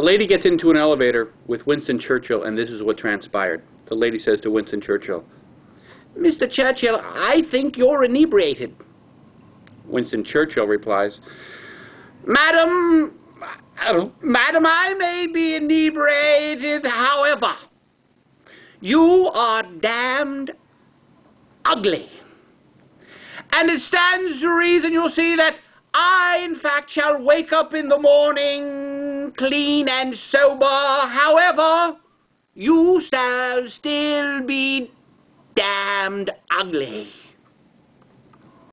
A lady gets into an elevator with Winston Churchill, and this is what transpired. The lady says to Winston Churchill, Mr. Churchill, I think you're inebriated. Winston Churchill replies, Madam, uh, Madam, I may be inebriated, however, you are damned ugly. And it stands to reason you'll see that I, in fact, shall wake up in the morning clean and sober. However, you shall still be damned ugly.